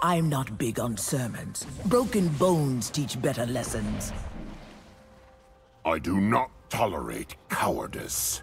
I'm not big on sermons. Broken bones teach better lessons. I do not tolerate cowardice.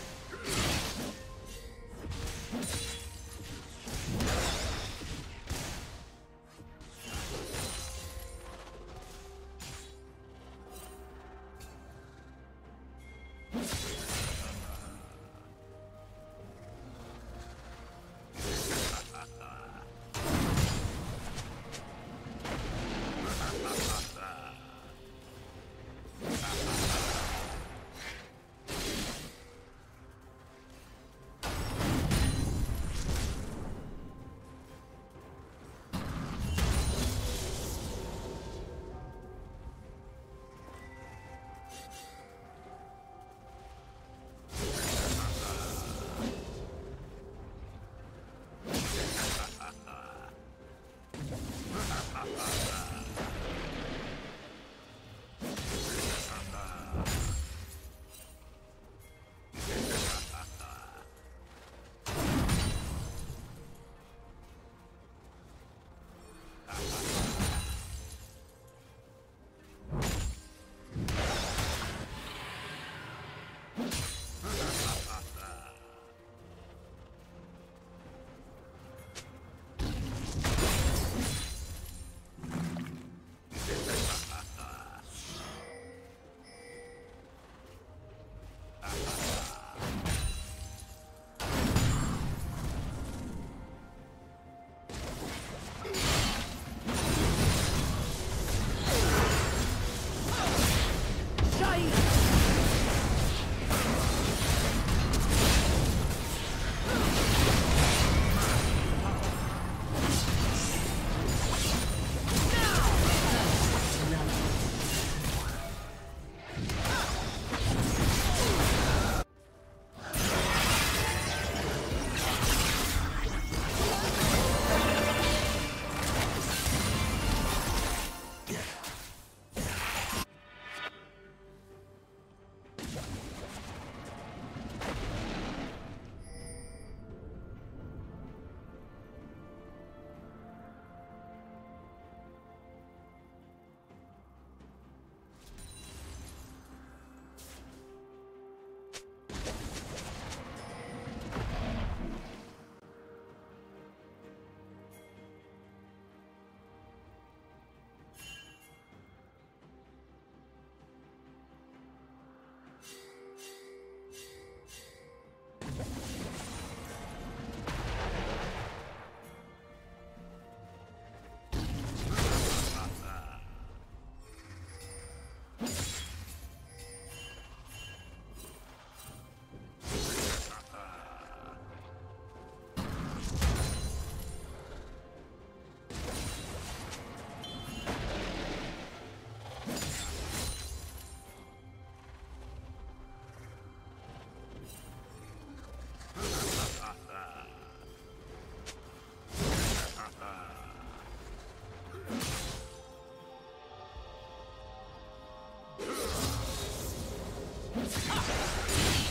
ハハハハ!